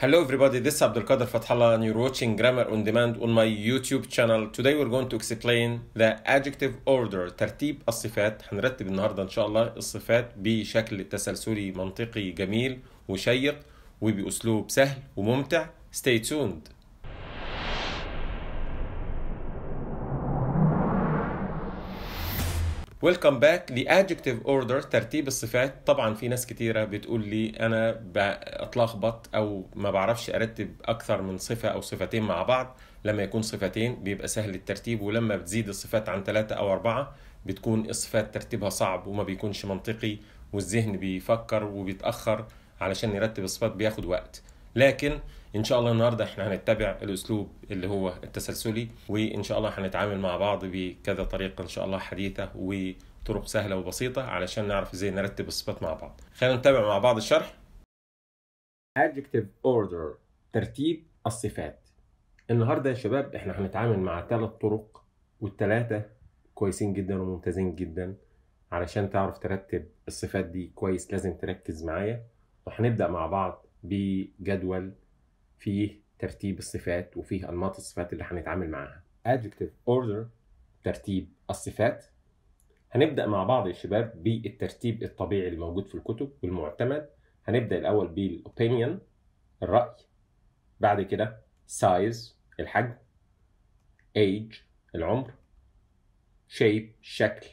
Hello everybody, this is Abdulkader Fathallah and you're watching Grammar on Demand on my YouTube channel. Today we're going to explain the adjective order ترتيب الصفات هنرتب النهاردة إن شاء الله الصفات بشكل تسلسلي منطقي جميل وشيق وبأسلوب سهل وممتع. Stay tuned. Welcome back ل adjective order ترتيب الصفات. طبعا في ناس كتيرة بتقول لي أنا بتلخبط أو ما بعرفش أرتب أكثر من صفة أو صفتين مع بعض. لما يكون صفتين بيبقى سهل الترتيب ولما بتزيد الصفات عن ثلاثة أو أربعة بتكون الصفات ترتيبها صعب وما بيكونش منطقي والذهن بيفكر وبيتأخر علشان يرتب الصفات بياخد وقت. لكن إن شاء الله النهارده إحنا هنتبع الأسلوب اللي هو التسلسلي وإن شاء الله هنتعامل مع بعض بكذا طريقة إن شاء الله حديثة وطرق سهلة وبسيطة علشان نعرف إزاي نرتب الصفات مع بعض. خلينا نتابع مع بعض الشرح. Adjective order ترتيب الصفات. النهارده يا شباب إحنا هنتعامل مع ثلاث طرق والثلاثه كويسين جدا وممتازين جدا. علشان تعرف ترتب الصفات دي كويس لازم تركز معايا. وهنبدأ مع بعض بجدول فيه ترتيب الصفات وفيه أنماط الصفات اللي هنتعامل معاها. Adjective order ترتيب الصفات. هنبدأ مع بعض يا شباب بالترتيب الطبيعي الموجود في الكتب والمعتمد. هنبدأ الأول بالopinion الرأي. بعد كده size الحجم. age العمر. shape الشكل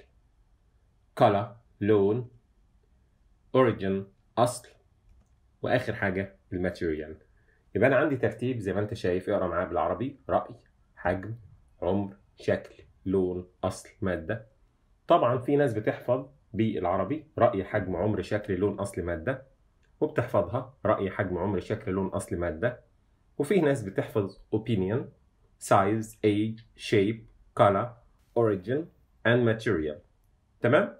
color لون. origin أصل. وآخر حاجة الماتيريال. يبقى أنا عندي ترتيب زي ما أنت شايف اقرأ معايا بالعربي. رأي حجم عمر شكل لون أصل مادة. طبعا في ناس بتحفظ بالعربي رأي حجم عمر شكل لون أصل مادة. وبتحفظها رأي حجم عمر شكل لون أصل مادة. وفي ناس بتحفظ opinion size age shape color origin and material. تمام؟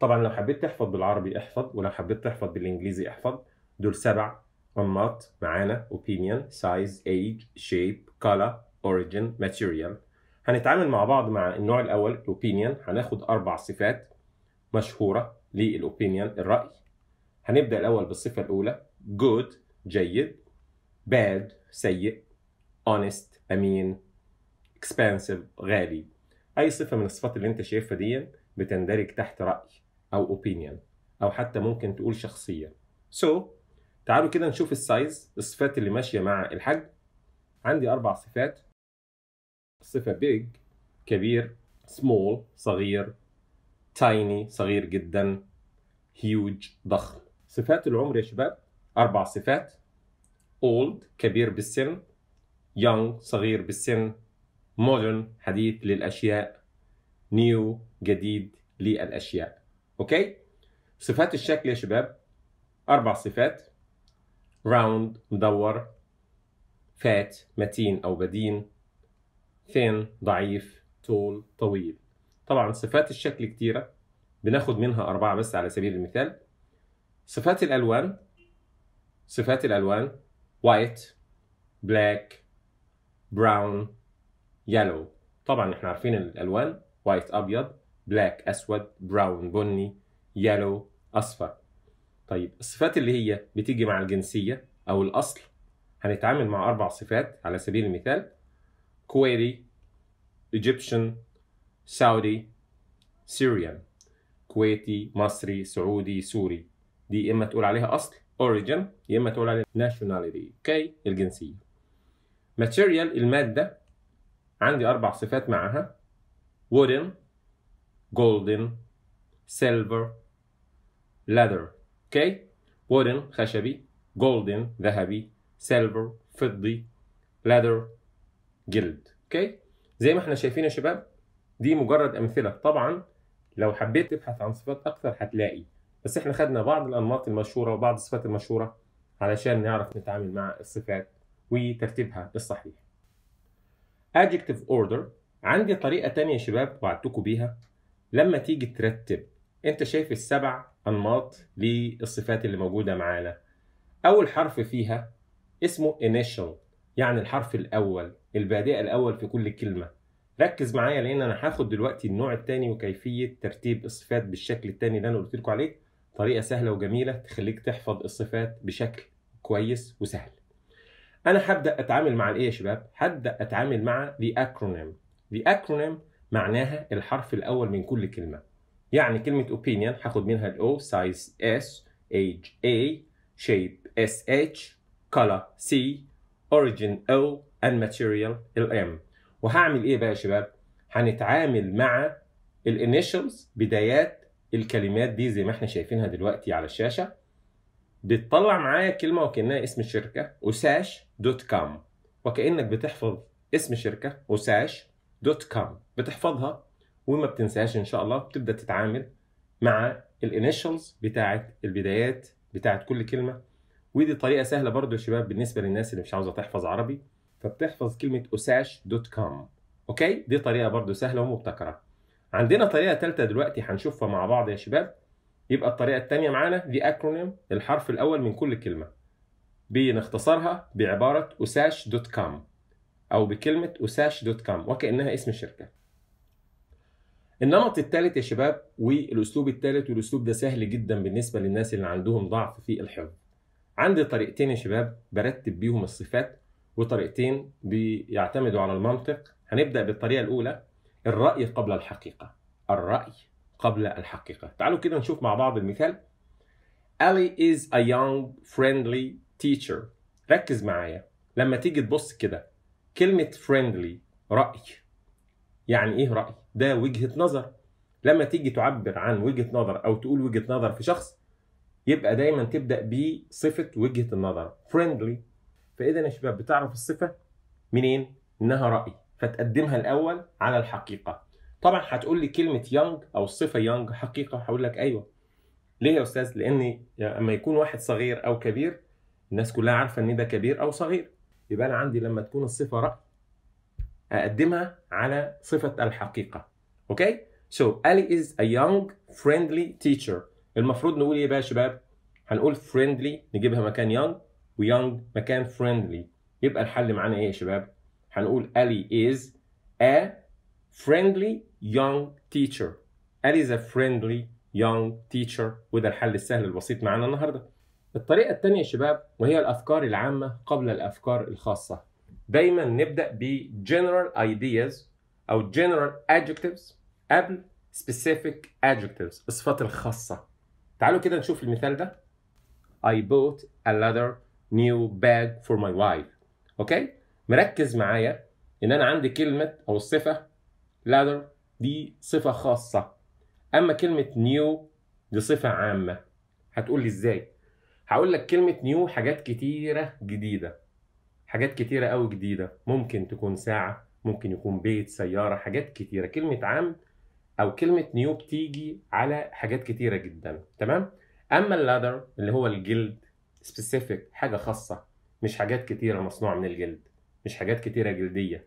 طبعا لو حبيت تحفظ بالعربي احفظ ولو حبيت تحفظ بالإنجليزي احفظ. دول سبع أنماط معانا opinion, size, age, shape, color, origin, material. هنتعامل مع بعض مع النوع الأول opinion. هناخد أربع صفات مشهورة للopinion الرأي. هنبدأ الأول بالصفة الأولى good جيد bad سيء honest أمين expensive غالي. أي صفة من الصفات اللي أنت شايفها دي بتندرج تحت رأي أو opinion أو حتى ممكن تقول شخصية so تعالوا كده نشوف السايز الصفات اللي ماشية مع الحجم. عندي أربع صفات. الصفه big كبير small صغير tiny صغير جدا huge ضخم. صفات العمر يا شباب أربع صفات. old كبير بالسن. young صغير بالسن. modern حديث للأشياء. new جديد للأشياء. أوكي؟ صفات الشكل يا شباب أربع صفات. round مدور fat متين أو بدين thin ضعيف tall طويل. طبعا صفات الشكل كتيرة بناخد منها أربعة بس على سبيل المثال. صفات الألوان صفات الألوان white black brown yellow. طبعا إحنا عارفين الألوان white أبيض black أسود brown بني yellow أصفر. طيب الصفات اللي هي بتيجي مع الجنسية أو الأصل هنتعامل مع أربع صفات على سبيل المثال Kuwaiti Egyptian Saudi Syrian كويتي مصري سعودي سوري دي إما تقول عليها أصل origin يا إما تقول عليها nationality أوكي الجنسية. Material المادة. عندي أربع صفات معها wooden golden silver leather. أوكي؟ Wooden خشبي. Golden ذهبي. Silver فضي. Leather جلد. أوكي؟ زي ما إحنا شايفين يا شباب دي مجرد أمثلة. طبعا لو حبيت تبحث عن صفات أكثر هتلاقي. بس إحنا خدنا بعض الأنماط المشهورة وبعض الصفات المشهورة علشان نعرف نتعامل مع الصفات وترتيبها الصحيح. Adjective order. عندي طريقة تانية يا شباب وعدتكم بيها. لما تيجي ترتب أنت شايف السبع أنماط للصفات اللي موجودة معانا. أول حرف فيها اسمه initial يعني الحرف الأول البادئ الأول في كل كلمة. ركز معايا لأن أنا هاخد دلوقتي النوع الثاني وكيفية ترتيب الصفات بالشكل الثاني اللي أنا قلت لكم عليه. طريقة سهلة وجميلة تخليك تحفظ الصفات بشكل كويس وسهل. أنا هبدأ أتعامل مع الإيه يا شباب؟ هبدأ أتعامل مع the acronym. the acronym معناها الحرف الأول من كل كلمة. يعني كلمة opinion هاخد منها الاو size s age a shape sh color c origin o and material الام وهعمل إيه بقى يا شباب؟ هنتعامل مع ال initials بدايات الكلمات دي زي ما إحنا شايفينها دلوقتي على الشاشة. بتطلع معايا كلمة وكأنها اسم الشركة OSASH dot com وكأنك بتحفظ اسم الشركة OSASH dot com بتحفظها؟ وما بتنساهاش إن شاء الله بتبدأ تتعامل مع ال initials بتاعه البدايات بتاعه كل كلمة. ودي طريقة سهلة برضو يا شباب بالنسبة للناس اللي مش عاوزة تحفظ عربي فبتحفظ كلمة OSASH dot com أوكي؟ دي طريقة برضو سهلة ومبتكرة. عندنا طريقة ثالثه دلوقتي هنشوفها مع بعض يا شباب. يبقى الطريقة الثانية معانا دي acronym الحرف الأول من كل كلمة. بنختصرها بعبارة OSASH dot com أو بكلمة OSASH dot com وكأنها اسم الشركة. النمط الثالث يا شباب والأسلوب الثالث والأسلوب ده سهل جدا بالنسبة للناس اللي عندهم ضعف في الحفظ. عندي طريقتين يا شباب برتب بيهم الصفات وطريقتين بيعتمدوا على المنطق. هنبدأ بالطريقة الأولى الرأي قبل الحقيقة. الرأي قبل الحقيقة. تعالوا كده نشوف مع بعض المثال. Ali is a young friendly teacher. ركز معايا. لما تيجي تبص كده كلمة friendly رأي. يعني إيه رأي؟ ده وجهة نظر. لما تيجي تعبر عن وجهة نظر أو تقول وجهة نظر في شخص يبقى دايما تبدأ بصفة وجهة النظر. Friendly. فإذا يا شباب بتعرف الصفة؟ منين؟ إنها رأي. فتقدمها الأول على الحقيقة. طبعا هتقول لي كلمة يونج أو الصفة يونج حقيقة هقول لك أيوه. ليه يا أستاذ؟ لأن لما يكون واحد صغير أو كبير الناس كلها عارفة إن ده كبير أو صغير. يبقى أنا عندي لما تكون الصفة رأي أقدمها على صفة الحقيقة. أوكي؟ So Ali is a young friendly teacher. المفروض نقول إيه بقى يا شباب؟ هنقول friendly نجيبها مكان young ويونج مكان friendly. يبقى الحل معانا إيه يا شباب؟ هنقول Ali is a friendly young teacher. Ali is a friendly young teacher. وده الحل السهل البسيط معانا النهارده. الطريقة الثانية يا شباب وهي الأفكار العامة قبل الأفكار الخاصة. دايما نبدأ ب general ideas أو general adjectives قبل specific adjectives الصفات الخاصة. تعالوا كده نشوف المثال ده. I bought a leather new bag for my wife. أوكي مركز معايا إن أنا عندي كلمة أو الصفة leather دي صفة خاصة. أما كلمة new دي صفة عامة. هتقول لي إزاي؟ هقول لك كلمة new حاجات كتيرة جديدة. حاجات كتيرة أوي جديدة. ممكن تكون ساعة ممكن يكون بيت سيارة حاجات كتيرة. كلمة عام أو كلمة new بتيجي على حاجات كتيرة جدا. تمام؟ أما ال leather اللي هو الجلد specific حاجة خاصة مش حاجات كتيرة مصنوعة من الجلد مش حاجات كتيرة جلدية.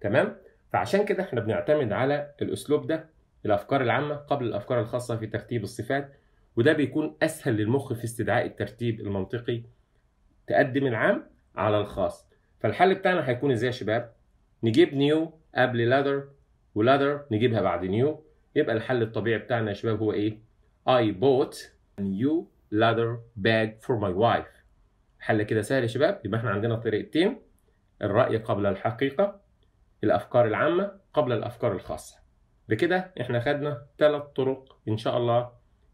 تمام؟ فعشان كده إحنا بنعتمد على الأسلوب ده الأفكار العامة قبل الأفكار الخاصة في ترتيب الصفات وده بيكون أسهل للمخ في استدعاء الترتيب المنطقي تقدم العام على الخاص. فالحل بتاعنا هيكون إزاي يا شباب؟ نجيب نيو قبل لادر ولادر نجيبها بعد نيو يبقى الحل الطبيعي بتاعنا يا شباب هو إيه؟ I bought a new leather bag for my wife. حل كده سهل يا شباب. يبقى إحنا عندنا طريقتين. الرأي قبل الحقيقة الأفكار العامة قبل الأفكار الخاصة. بكده إحنا خدنا ثلاث طرق إن شاء الله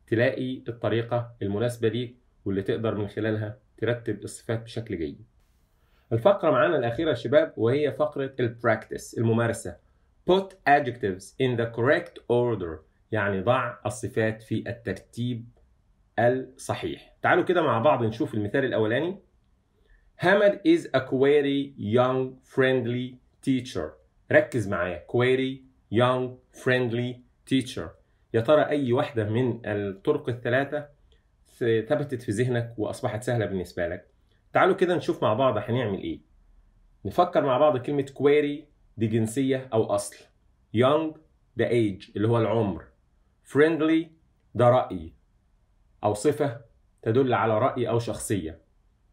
تلاقي الطريقة المناسبة ليك واللي تقدر من خلالها ترتب الصفات بشكل جيد. الفقرة معانا الأخيرة يا شباب وهي فقرة البراكتس الممارسة. Put adjectives in the correct order يعني ضع الصفات في الترتيب الصحيح. تعالوا كده مع بعض نشوف المثال الأولاني. Hamad is a query young friendly teacher. ركز معايا query young friendly teacher. يا ترى أي واحدة من الطرق الثلاثة ثبتت في ذهنك وأصبحت سهلة بالنسبة لك تعالوا كده نشوف مع بعض هنعمل إيه. نفكر مع بعض كلمة query دي جنسية أو أصل. young ده age اللي هو العمر. friendly ده رأي. أو صفة تدل على رأي أو شخصية.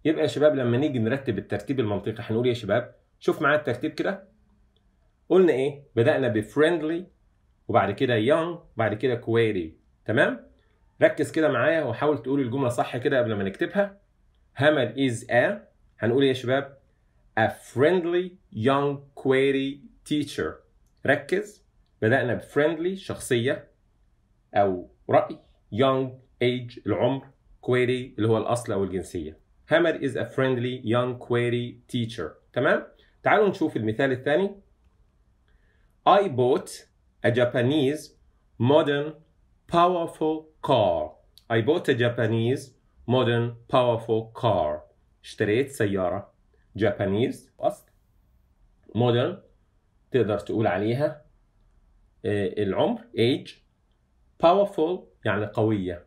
يبقى يا شباب لما نيجي نرتب الترتيب المنطقي هنقول يا شباب؟ شوف معايا الترتيب كده. قلنا إيه؟ بدأنا بفريندلي وبعد كده young بعد كده query. تمام؟ ركز كده معايا وحاول تقول الجملة صح كده قبل ما نكتبها. Hammer is a هنقول إيه يا شباب a friendly young query teacher ركز بدأنا بفريندلي شخصية أو رأي young age العمر query اللي هو الأصل أو الجنسية Hammer is a friendly young query teacher تمام؟ تعالوا نشوف المثال الثاني I bought a Japanese modern powerful car I bought a Japanese modern powerful car. اشتريت سيارة Japanese أصل modern تقدر تقول عليها. العمر age. Powerful يعني قوية.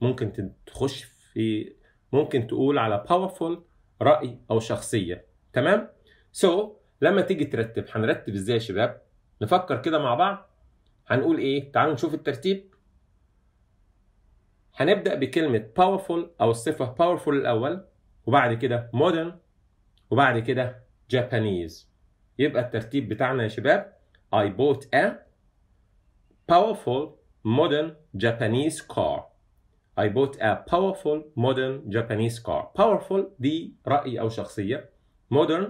ممكن تخش في ممكن تقول على powerful رأي أو شخصية. تمام؟ So لما تيجي ترتب هنرتب إزاي يا شباب؟ نفكر كده مع بعض. هنقول إيه؟ تعالوا نشوف الترتيب. هنبدأ بكلمة powerful أو الصفة powerful الأول وبعد كده modern وبعد كده Japanese. يبقى الترتيب بتاعنا يا شباب I bought a powerful modern Japanese car. I bought a powerful modern Japanese car. Powerful دي رأي أو شخصية. Modern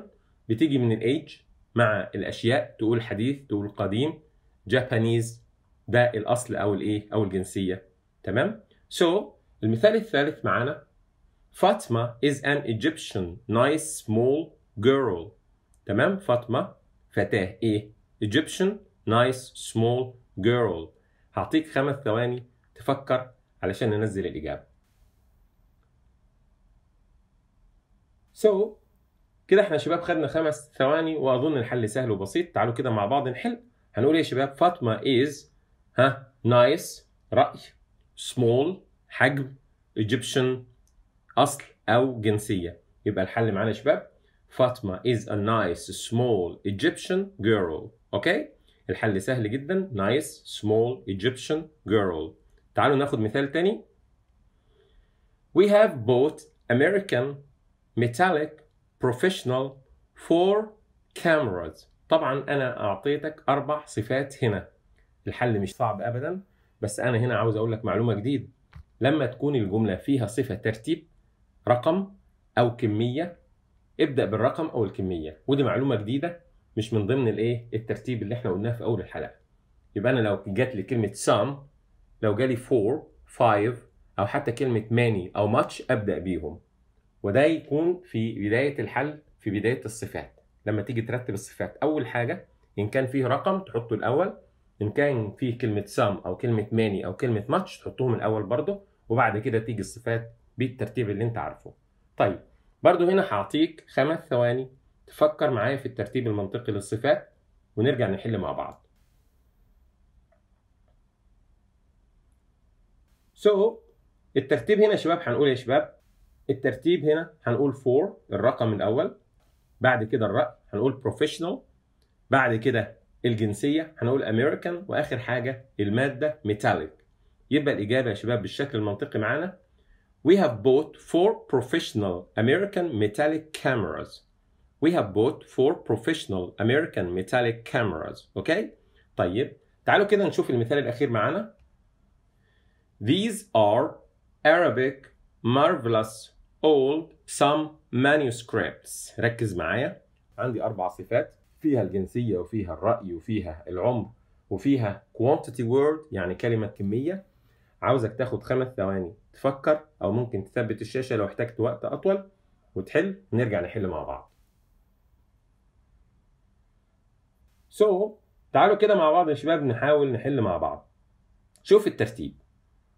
بتيجي من الage مع الأشياء تقول حديث تقول قديم Japanese ده الأصل أو الإيه أو الجنسية. تمام؟ So المثال الثالث معانا. فاطمة is an Egyptian nice small girl. تمام؟ فاطمة. فتاة إيه؟ Egyptian nice small girl. هعطيك خمس ثواني تفكر علشان ننزل الإجابة. So كده إحنا شباب خدنا خمس ثواني وأظن الحل سهل وبسيط. تعالوا كده مع بعض نحل. هنقول يا شباب فاطمة is ها nice رأي. Small حجم Egyptian أصل أو جنسية يبقى الحل معانا يا شباب فاطمة is a nice small Egyptian girl أوكي الحل سهل جدا nice small Egyptian girl تعالوا ناخد مثال تاني We have bought American metallic professional four cameras طبعا أنا أعطيتك أربع صفات هنا الحل مش صعب أبدا بس أنا هنا عاوز أقول لك معلومة جديدة. لما تكون الجملة فيها صفة ترتيب رقم أو كمية ابدأ بالرقم أو الكمية. ودي معلومة جديدة مش من ضمن الإيه؟ الترتيب اللي إحنا قلناه في أول الحلقة. يبقى أنا لو جات لي كلمة some لو جالي 4 5 أو حتى كلمة many أو much أبدأ بيهم. وده يكون في بداية الحل في بداية الصفات. لما تيجي ترتب الصفات أول حاجة إن كان فيه رقم تحطه الأول إن كان فيه كلمة some أو كلمة many أو كلمة much تحطهم الأول برضه وبعد كده تيجي الصفات بالترتيب اللي أنت عارفه. طيب برضه هنا هعطيك خمس ثواني تفكر معايا في الترتيب المنطقي للصفات ونرجع نحل مع بعض. سو so, الترتيب هنا يا شباب هنقول يا شباب الترتيب هنا هنقول four الرقم الأول بعد كده الرأي هنقول professional بعد كده الجنسية هنقول أمريكان وآخر حاجة المادة metallic يبقى الإجابة يا شباب بالشكل المنطقي معانا We have bought four professional American metallic cameras. We have bought four professional American metallic cameras. أوكي؟ طيب تعالوا كده نشوف المثال الأخير معانا. These are Arabic marvelous old some manuscripts. ركز معايا. عندي أربع صفات فيها الجنسية وفيها الرأي وفيها العمر وفيها quantity word يعني كلمة كمية. عاوزك تاخد خمس ثواني تفكر أو ممكن تثبت الشاشة لو احتجت وقت أطول وتحل. ونرجع نحل مع بعض. سو so, تعالوا كده مع بعض يا شباب نحاول نحل مع بعض. شوف الترتيب.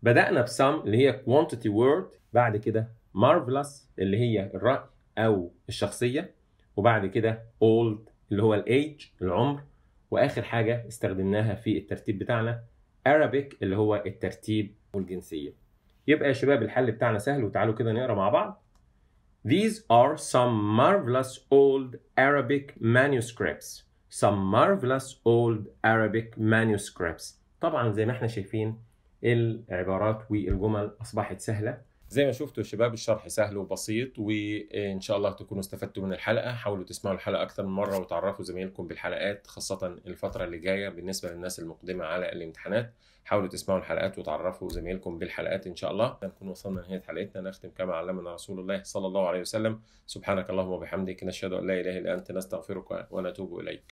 بدأنا بسم اللي هي quantity word بعد كده marvelous اللي هي الرأي أو الشخصية وبعد كده old اللي هو الايج العمر. وآخر حاجة استخدمناها في الترتيب بتاعنا Arabic اللي هو الترتيب والجنسية. يبقى يا شباب الحل بتاعنا سهل وتعالوا كده نقرأ مع بعض. These are some marvelous old Arabic manuscripts. Some marvelous old Arabic manuscripts. طبعا زي ما إحنا شايفين العبارات والجمل أصبحت سهلة. زي ما شفتوا شباب الشرح سهل وبسيط وإن شاء الله تكونوا استفدتوا من الحلقة. حاولوا تسمعوا الحلقة أكثر من مرة وتعرفوا زمايلكم بالحلقات خاصة الفترة اللي جاية بالنسبة للناس المقدمة على الامتحانات. حاولوا تسمعوا الحلقات وتعرفوا زمايلكم بالحلقات إن شاء الله. نكون وصلنا لنهاية حلقتنا. نختم كما علمنا رسول الله صلى الله عليه وسلم. سبحانك اللهم وبحمدك نشهد أن لا إله إلا أنت نستغفرك ونتوب إليك.